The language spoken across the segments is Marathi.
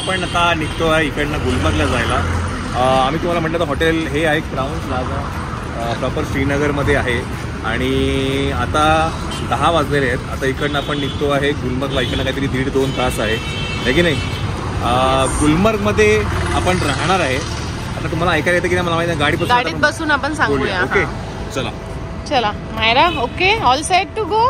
आपण आता निघतो आहे इकडनं गुलमर्गला जायला. आम्ही तुम्हाला म्हटलं तर हॉटेल हे आहे क्राऊन प्लाझा. प्रॉपर श्रीनगरमध्ये आहे. आणि आता दहा वाजलेले आहेत. आता इकडनं आपण निघतो आहे गुलमर्गला. इकडनं काहीतरी दीड दोन तास आहे. है की नाही? गुलमर्गमध्ये आपण राहणार आहे. आता तुम्हाला ऐकायला येतं की नाही मला माहिती गाडी बसून गाडीत बसून आपण सांगूया. ओके. चला. चला. Myra okay. All set to go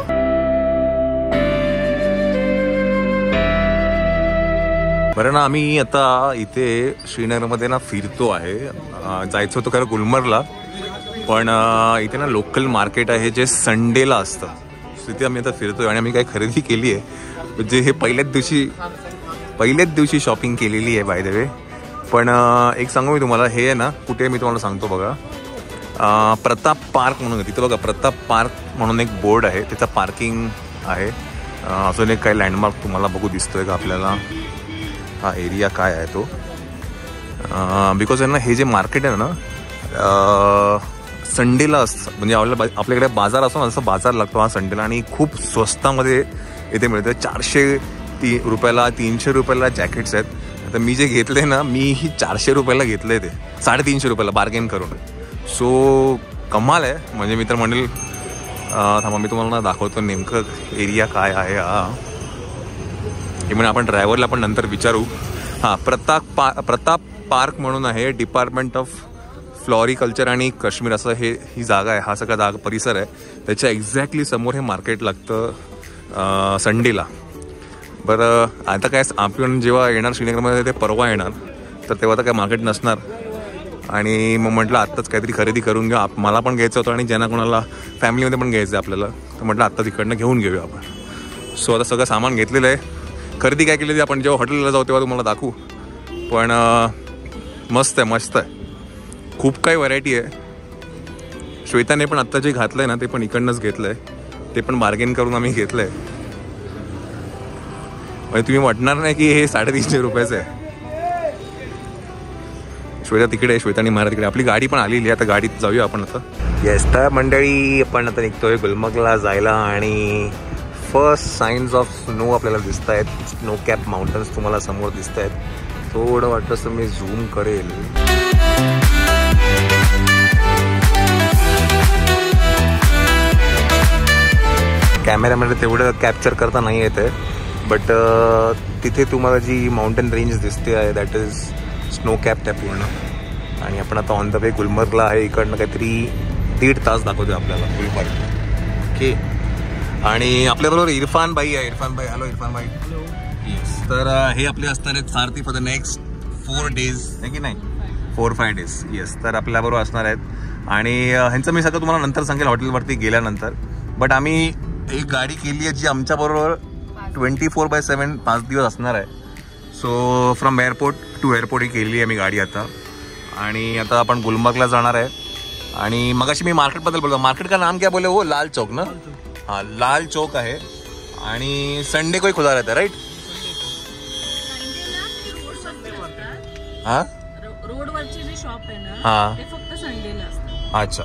बरं ना आम्ही आता इथे श्रीनगरमध्ये ना फिरतो आहे. जायचं होतं खरं गुलमर्गला. पण इथे ना लोकल मार्केट आहे जे संडेला असतं. तिथे आम्ही आता फिरतोय आणि आम्ही काही खरेदी केली आहे म्हणजे हे पहिल्याच दिवशी पहिल्याच दिवशी शॉपिंग केलेली आहे बाय द वे पण एक सांगू मी तुम्हाला. हे आहे ना कुठे आहे मी तुम्हाला सांगतो बघा. प्रताप पार्क म्हणून तिथं बघा प्रताप पार्क म्हणून एक बोर्ड आहे. तिथं पार्किंग आहे. अजून एक काही लँडमार्क तुम्हाला बघू दिसतोय का आपल्याला? हा एरिया काय आहे तो? बिकॉज आहे ना हे जे मार्केट आहे ना संडेला असतं म्हणजे आपल्याला बा- आपल्याकडे बाजार असतो ना जसं बाजार लागतो हा संडेला आणि खूप स्वस्तामध्ये इथे मिळतं. चारशे ती रुपयाला तीनशे रुपयाला जॅकेट्स आहेत. आता मी जे घेतले ना मी ही चारशे रुपयाला घेतले ते. साडेतीनशे रुपयाला बार्गेन करून. सो कमाल आहे. म्हणजे मी तर म्हणेल थांबा मी तुम्हाला ना दाखवतो नेमकं एरिया काय आहे. हा. हे म्हणून आपण ड्रायव्हरला पण नंतर विचारू. हां प्रताप पा प्रताप पार्क म्हणून आहे डिपार्टमेंट ऑफ फ्लॉरिकल्चर आणि काश्मीर असं हे ही जागा आहे हा सगळा जागा परिसर आहे. त्याच्या एक्झॅक्टली समोर हे मार्केट लागतं संडेला बरं आता काय आपण जेव्हा येणार श्रीनगरमध्ये ते परवा येणार. तर तेव्हा तर काय मार्केट नसणार. आणि मग म्हटलं आत्ताच काहीतरी खरेदी करून घेऊ. आप मला पण घ्यायचं होतं आणि ज्यांना कोणाला फॅमिलीमध्ये पण घ्यायचं आहे आपल्याला. तर म्हटलं आत्ताच इकडनं घेऊन घेऊया आपण. सो आता सगळं सामान घेतलेलं आहे. खरेदी काय केली ती आपण जेव्हा हॉटेलला जाऊ तेव्हा तुम्हाला दाखवू. पण मस्त आहे मस्त आहे. खूप काही व्हरायटी आहे. श्वेताने पण आत्ता जे घातलं आहे ना ते पण इकडनंच घेतलं आहे ते पण बार्गेन करून आम्ही घेतलं आहे म्हणजे तुम्ही वाटणार नाही की हे साडेतीनशे रुपयाचं आहे. श्वेता तिकडे आहे श्वेतानी महाराज तिकडे. आपली गाडी पण आलेली आहे. आता गाडीत जाऊया आपण आता. येस तर मंडळी आपण आता निघतोय गुलमर्गला जायला आणि फर्स्ट साईन्स ऑफ स्नो आपल्याला दिसत आहेत स्नो कॅप माउंटन्स तुम्हाला समोर दिसत आहेत थोडं वाटतं तर मी झूम करेल. कॅमेऱ्यामध्ये तेवढं कॅप्चर करता नाही येते बट तिथे तुम्हाला जी माउंटेन रेंज दिसते आहे दॅट इज स्नो कॅप त्या पूर्ण. आणि आपण आता ऑन द वे गुलमर्गला आहे इकडनं काहीतरी दीड तास दाखवतो आपल्याला गुलमर्ग. ओके आणि आपल्याबरोबर इरफान भाई आहे. इरफान भाई हॅलो इरफान भाई येस तर हे आपले असणार आहेत सारथी for the next four days आहे की नाही? फोर फाय डेज येस तर आपल्याबरोबर असणार आहेत. आणि ह्यांचं मी सगळं तुम्हाला नंतर सांगेल हॉटेलवरती गेल्यानंतर. बट आम्ही एक गाडी केली आहे जी आमच्याबरोबर ट्वेंटी फोर बाय सेवन पाच दिवस असणार आहे. So from airport to airport ही केली आहे मी गाडी आता. आणि आता आपण गुलमर्गला जाणार आहे. आणि मगाशी मी मार्केटबद्दल बोलतो मार्केट का नाम क्या बोले हो लाल चौक ना? हाँ लाल चौक आहे. आणि संडे कोई खुला रहता है राईट हा? रोडवरचे जे शॉप आहे ना हा. ते फक्त संडेला असतात अच्छा.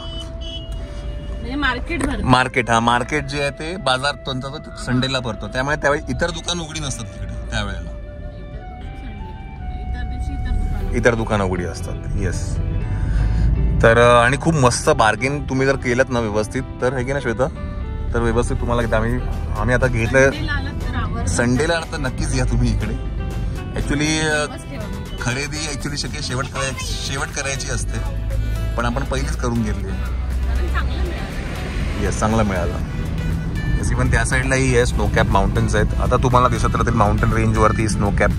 मार्केट मार्केट हा मार्केट जे आहे ते बाजार त्यांचा तो संडेला भरतो. त्यामुळे त्यावेळी इतर दुकान उघडी नसतात तिकडे त्यावेळेला. इतर दुकान उघडी. असतात येस तर आणि खूप मस्त बार्गेन तुम्ही जर केलं ना व्यवस्थित तर हे की ना श्वेता? तर व्यवस्थित तुम्हाला एकदा आम्ही आम्ही आता घेतलं संडेला तर नक्कीच या तुम्ही इकडे. ॲक्च्युली खरेदी ॲक्च्युली शक्य शेवट करायची शेवट करायची असते. पण आपण पहिलीच करून घेतली. कारण चांगलं मिळालं. येस चांगलं मिळालं. पण त्या साईडलाही आहे स्नो कॅप माउंटन्स आहेत. आता तुम्हाला दिसत राहतील माउंटन रेंजवरती स्नो कॅप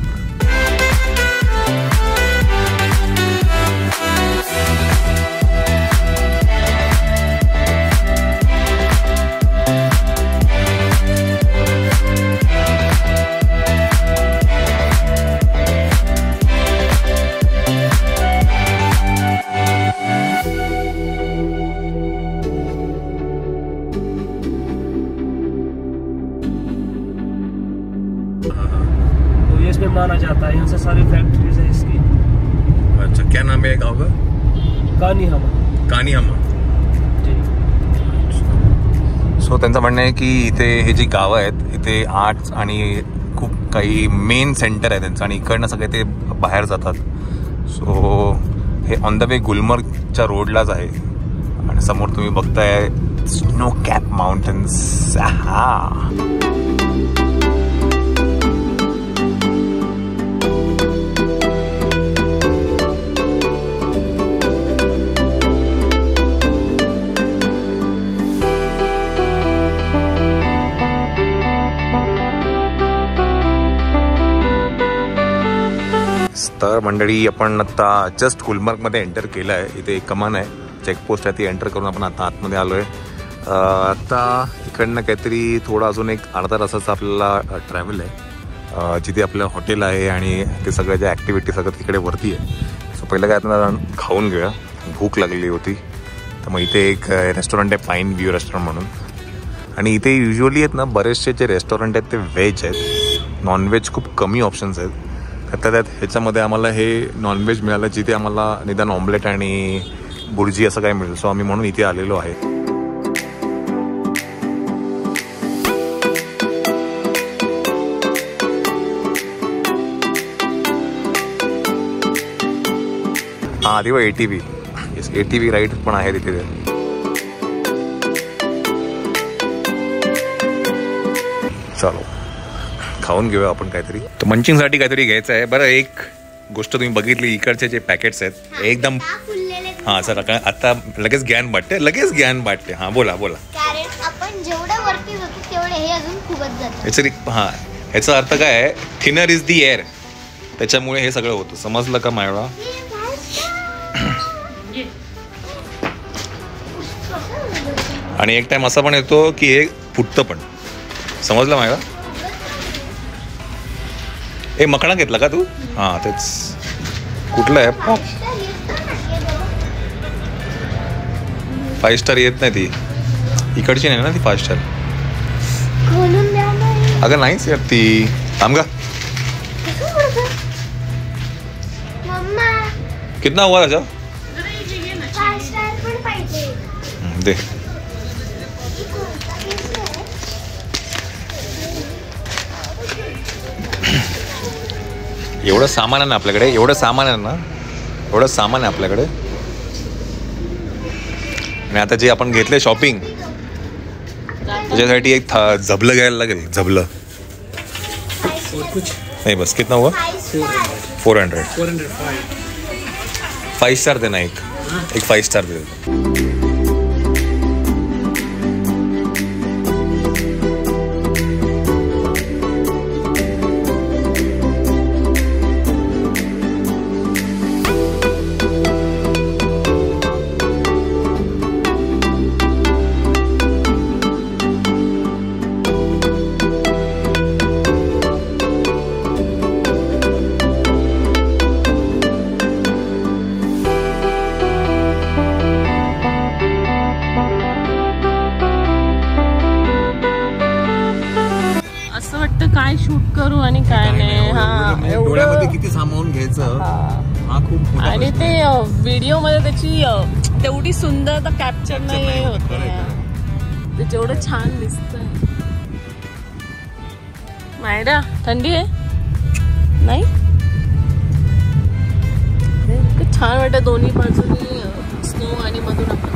कानी हम कानी हमा जी. सो त्यांचं म्हणणं आहे की इथे हे जी गावं आहेत इथे आर्ट्स आणि खूप काही मेन सेंटर आहे त्यांचं. आणि इकडनं सगळे ते बाहेर जातात. सो हे ऑन द वे गुलमर्गच्या रोडलाच आहे. आणि समोर तुम्ही बघताय स्नो कॅप माउंटन्स हा तर मंडळी आपण आता जस्ट गुलमर्गमध्ये एंटर केलं आहे इथे एक कमान आहे. चेकपोस्ट आहे ती एंटर करून आपण आता आतमध्ये आलो आहे आता इकडनं काहीतरी थोडं अजून एक अर्धा तासाचा आपल्याला ट्रॅव्हल आहे. जिथे आपलं हॉटेल आहे आणि ते सगळ्या ज्या ॲक्टिव्हिटी सगळं तिकडे वरती आहे. सो पहिलं काय आता खाऊन घेऊया. भूक लागलेली होती. तर मग इथे एक रेस्टॉरंट आहे पाईन व्ह्यू रेस्टॉरंट म्हणून. आणि इथे युजली आहेत ना बरेचसे जे रेस्टॉरंट आहेत ते व्हेज आहेत. नॉनव्हेज खूप कमी ऑप्शन्स आहेत. त्यातल्या त्यात ह्याच्यामध्ये आम्हाला हे नॉनव्हेज मिळालं जिथे आम्हाला निदान ऑमलेट आणि बुर्जी असं काय मिळेल. सो आम्ही म्हणून इथे आलेलो आहे. हा आधी A T V A T V ride पण आहे तिथे चलो. खाऊन घेऊया आपण काहीतरी. तर मंचिंगसाठी काहीतरी घ्यायचं आहे. बरं एक गोष्ट तुम्ही बघितली इकडचे जे पॅकेट्स आहेत एकदम हां सर आता आता लगेच ज्ञान वाटते लगेच ज्ञान वाटते हां बोला बोला. आपण जेवढं वरती जातो तेवढे हे अजून फुगत जातं. याचं रि- हां ह्याचा अर्थ काय आहे? थिनर इज दी एअर त्याच्यामुळे हे सगळं होतं. समजलं का मायळा आणि एक टाइम असा पण येतो की हे फुटतं पण. समजलं मायळा ए मकणा घेतला का तू? हां तेच. कुठलं आहे? फाईव्ह स्टार येत नाही ती. इकडची नाही ना ती फाईव्ह स्टार अगं नाहीच यार ती. थांब का कितना हुआ राजा? एवढं सामान आहे ना आपल्याकडे एवढं सामान आहे ना एवढं सामान आहे आपल्याकडे. आणि आता जे आपण घेतले शॉपिंग त्याच्यासाठी एक था- झबलं घ्यायला लागेल झबलं नाही बस कितना हुआ? फोर हंड्रेड फाईव्ह स्टार दे ना एक. एक फाईव्ह स्टार दे तेवढी सुंदरता कॅप्चर नाही होत, ते जेवढं छान दिसतंय. मायडा थंडी आहे? नाही? छान वाटतं दोन्ही बाजूनी स्नो आणि मधून आपण.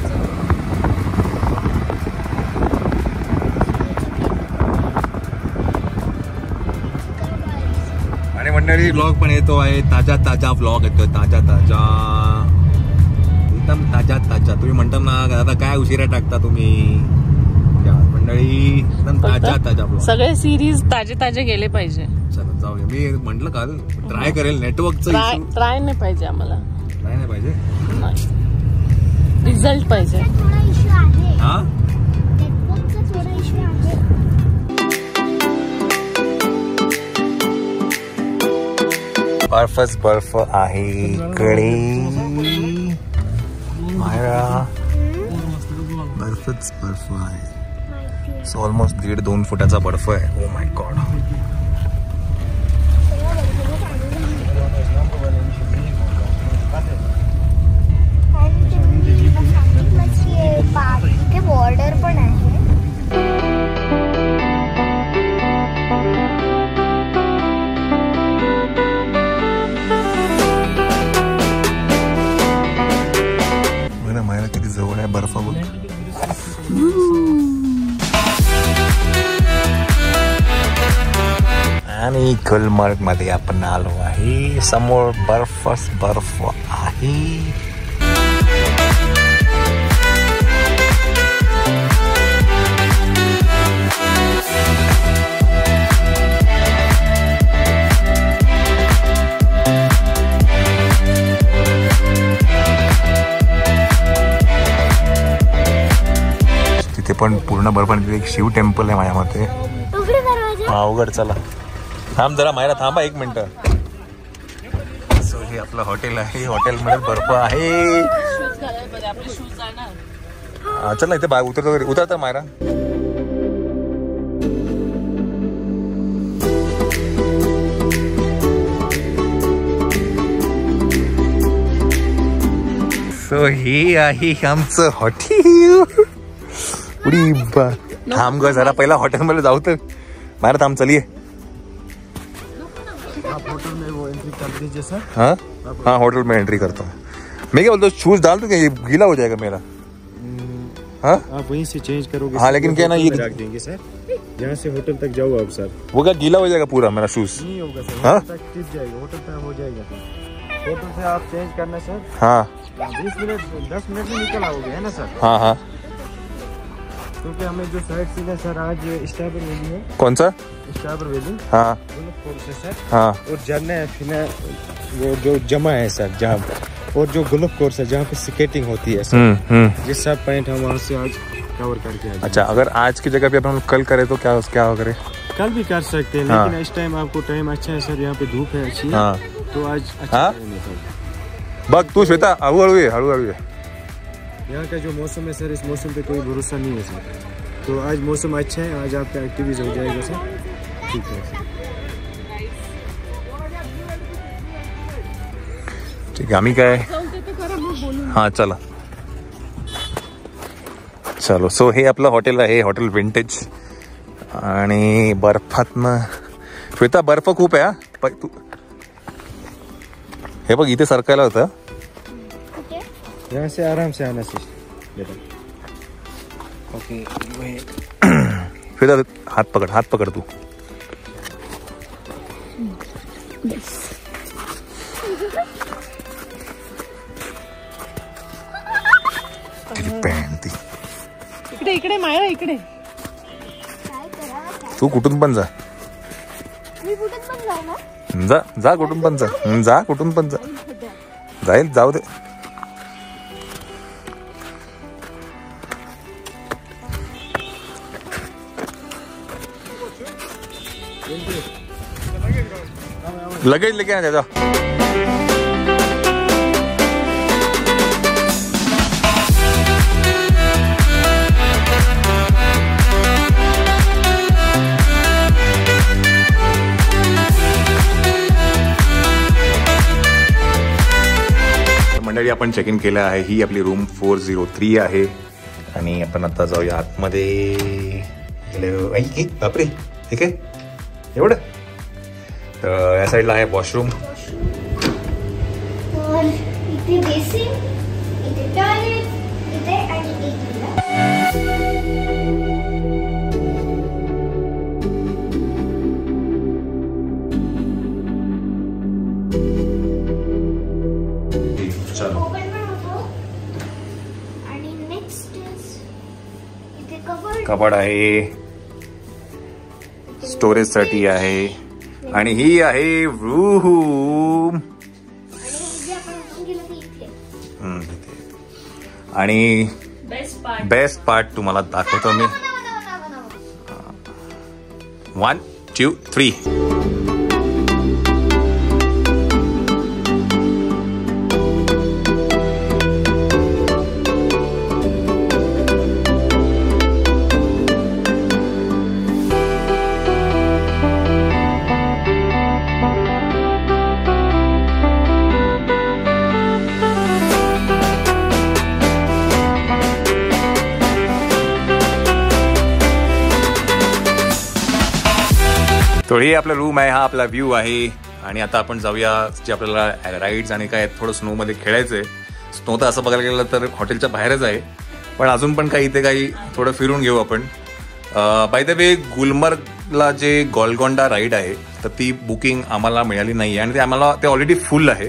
आणि मंडळी ब्लॉग पण येतो आहे. ताजा ताजा ब्लॉग येतोय. ताजा ताजा. एकदम ताजा ताजा तुम्ही म्हणता ना आता काय उशिरा टाकता तुम्ही? या, मंडळी एकदम ताजा ताजा ब्लॉग सगळे सिरीज ताजे ताजे गेले पाहिजे. चला जाऊया मी म्हंटल काल ट्राय करेल नेटवर्कचं ट्राय ट्राय नाही पाहिजे आम्हाला. नाही नाही पाहिजे? रिझल्ट पाहिजे. थोडा इश्यू आहे. हा? नेटवर्कचा थोडा इश्यू आहे. बर्फच बर्फ आहे इकडे. मायरा. बर्फच बर्फ आहे. सो ऑलमोस्ट दीड दोन फुटाचा बर्फ आहे. ओ माय गॉड आणि गुलमर्गमध्ये आपण आलो आहे. समोर बर्फच बर्फ आहे. तिथे पण पूर्ण बर्फ आणि तिथे एक शिव टेम्पल आहे माझ्या मते अवघड चला. थांब जरा मायरा थांबा एक मिनिट. सो हे आपलं हॉटेल आहे. हॉटेलमध्ये बर्फ आहे. चल ना इथे बाय उतरतो घरी उतरता मायरा. सो हे आहे आमचं हॉटेल. उडी थांब ग जरा पहिला हॉटेलमध्ये जाऊ तर. मारा थांब चलिये हाँ? हाँ होटल में एंट्री करता हूँ। मैं क्या बोलता हूँ शूज़ डाल दूँ क्या? ये गीला हो जाएगा मेरा। हाँ? आप वहीं से चेंज करोगे हाँ, लेकिन क्या ना ये- रख देंगे सर यहाँ से होटल तक जाओ आप सर वो क्या गीला हो जाएगा पूरा मेरा शूज़ नहीं होगा सर हाँ? होटल होटल तक हो जाएगा। होटल से आप चेंज करना सर हाँ। बीस मिनट दस मिनट में निकल आओगे है ना सर हाँ हाँ। क्योंकि हमें जो साइड सीन है सर आज स्टाबर वैली है। कौन सा? स्टाबर वैली हाँ। है सर हाँ। और झरना है फिना वो जो जमा है सर जहाँ और जो गुलफ कोर्स है जहाँ पे स्केटिंग होती है सर हम्म हम्म। ये सब पॉइंट हम वहाँ से आज कवर करके आ अच्छा अगर आज की जगह पे अपन कल करें तो क्या क्या हो करें? कल भी कर सकते हैं हाँ। लेकिन इस टाइम आपको टाइम अच्छा है सर यहाँ पे धूप है अच्छी हाँ तो आज अच्छा हाँ? है तू श्वेता हळूहळू ये हळूहळू ये। यहाँ का जो मौसम है सर इस मौसम पे कोई भरोसा नहीं है सर। तो आज मौसम अच्छा है आज आपका एक्टिविज हो जाएगा सर। ठीक है सर। ठीक आहे आम्ही काय? हां चला। चलो सो हे आपलं हॉटेल आहे हॉटेल विंटेज आणि बर्फातनं श्वेता बर्फ खूप आहे तू हे बघ इथे सरकायला होतं. यहाँ से आराम से आना बेटा ओके श्वेता हात पकड हात पकड तू इकडे इकडे मायरा इकडे. काय करा काय तू कुठून पण जा. जा जा कुठून पण जा. जा कुठून पण जा. जाईल जाऊ दे. लगेच लेके आ जा मंडळी, आपण चेक इन केलं आहे. ही आपली रूम फोर झिरो थ्री आहे. आणि आपण आता जाऊया आतमध्ये. बापरे. हे काय एवढं? तर या साईडला आहे वॉशरूम तर इथे बेसिन इथे टॉयलेट इथे आणि इथे चलो। ओपन पण होतो आणि नेक्स्ट इथे कबड कपाट आहे। स्टोरेजसाठी आहे। आणि ही आहे रूम आणि जे आपण उठून गेलो ते इथे आणि बेस्ट पार्ट बेस्ट पार्ट तुम्हाला दाखवतो मी. वन टू थ्री हे आपला रूम आहे हा आपला व्ह्यू आहे. आणि आता आपण जाऊया जे आपल्याला राईड्स आणि काय थोडं स्नोमध्ये खेळायचं आहे स्नो तर असं बघायला गेलं तर हॉटेलच्या बाहेरच आहे. पण अजून पण काही इथे काही थोडं फिरून घेऊ आपण. बाय द वे गुलमर्गला जे गोलगोंडा राईड आहे तर ती बुकिंग आम्हाला मिळाली नाही आहे आणि ते आम्हाला ते ऑलरेडी फुल आहे.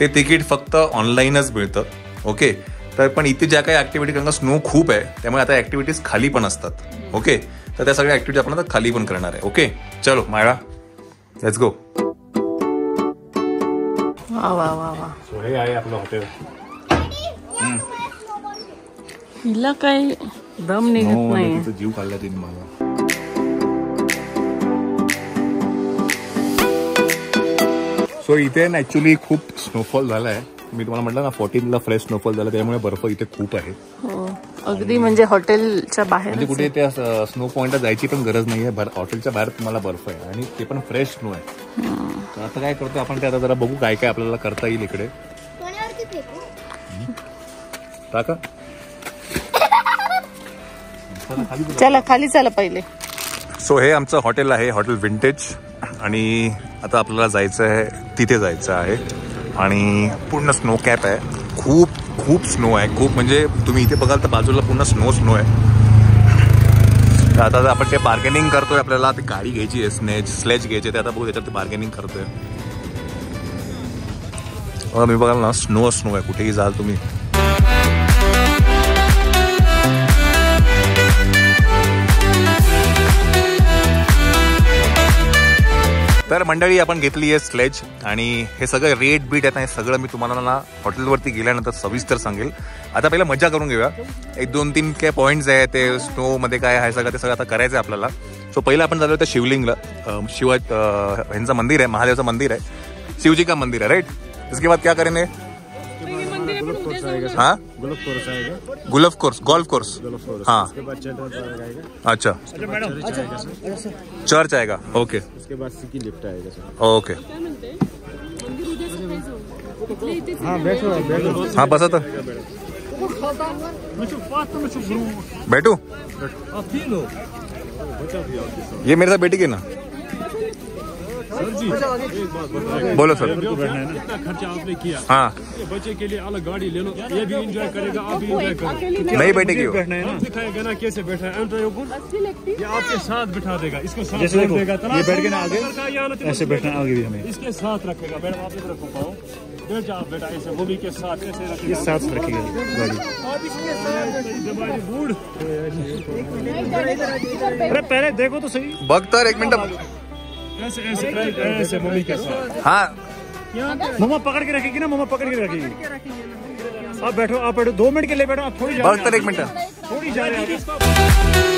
ते तिकीट फक्त ऑनलाईनच मिळतं. ओके तर पण इथे ज्या काही ॲक्टिव्हिटी कारण स्नो खूप आहे. त्यामुळे आता ॲक्टिव्हिटीज खाली पण असतात. ओके तर त्या सगळ्या ॲक्टिव्हिटी आपण आता खाली पण करणार आहे. ओके चलो मायळा. लेट्स गो वा वा वा वा. सो हे आहे आपलं हॉटेल हिला काही दम निघत नाही जीव काढला तिने मला सो इथे ना ऍक्च्युली खूप स्नोफॉल झाला आहे मी तुम्हाला म्हटलं ना फोर्टीनला फ्रेश स्नोफॉल झाला त्यामुळे बर्फ इथे खूप आहे. हो अगदी म्हणजे हॉटेलच्या बाहेर म्हणजे कुठे त्या स्नो पॉइंटला जायची पण गरज नाही आहे हॉटेलच्या बाहेर तुम्हाला बर्फ आहे. आणि ते पण फ्रेश स्नो आहे. तर आता काय करतो आपण ते आता जरा बघू काय काय आपल्याला करता येईल इकडे. टाका. चला खाली चला पहिले. सो हे आमचं हॉटेल आहे हॉटेल विंटेज आणि आता आपल्याला जायचं आहे तिथे जायचं आहे. आणि पूर्ण स्नो कॅप आहे. खूप खूप स्नो आहे. खूप म्हणजे तुम्ही इथे बघाल तर बाजूला पूर्ण स्नो स्नो आहे. तर आता जर आपण ते बार्गेनिंग करतोय आपल्याला ती गाडी घ्यायची आहे स्नेच स्लेज घ्यायची आहे, ते आता बघू त्याच्यात बार्गेनिंग करतोय. मी बघाल ना स्नो स्नो आहे. कुठेही जाल तुम्ही. तर मंडळी आपण घेतली आहे स्लेज आणि हे सगळं रेट बीट आहे ना हे सगळं मी तुम्हाला ना हॉटेलवरती गेल्यानंतर सविस्तर सांगेल. आता पहिला मजा करून घेऊया. एक दोन तीन काय पॉईंट्स आहे ते स्नो मध्ये काय आहे सगळं ते सगळं आता करायचं आहे आपल्याला. सो पहिलं आपण झालो होतं शिवलिंगला. शिव ह्यांचं मंदिर आहे महादेवचं मंदिर आहे. शिवजी का मंदिर आहे राईट इसके बाद क्या करेंगे? आएगा सर हाँ? गुलाब कोर्स आएगा। Golf course golf course. गुलाब कोर्स। हाँ। उसके बाद चिल्ड्रन पार्क आएगा अच्छा। चर्च आएगा सर। चर्च आएगा ओके। उसके बाद सिटी लिफ्ट आएगा सर। ओके। हाँ बैठो आप बैठो। हाँ बस आता बैठू? ये मेरे साथ बेटी के ना? बोलो सर। है इतना खर्चा आपने किया। हाँ। बच्चे के लिए अलग गाड़ी ले लो ये भी एंजॉय करेगा आप भी एंजॉय करो। नहीं बैठेगी वो। बैठना ना दिखाएगा ना कैसे बैठा है। ये आपके साथ बिठा देगा इसको साथ ये बैठ के ना आगे, ऐसे बैठना आगे भी हमें। इसके साथ रखेगा मैडम आप इधर रखो पाओ। बैठ जाओ बेटा के साथ कैसे रखेगा? साथ रखेगा गाड़ी। अरे पहले देखो तो सही। बघ तर एक मिनिट। ऐसे ऐसे ऐसे मम्मी के साथ। हाँ। मम्मा पकड़ के रखेगी ना मम्मा पकड़ के रखेगी। आप बैठो आप बैठो दो मिनट के लिए बैठो आप थोड़ी जाओ। एक मिनट। थोड़ी जा रहे हैं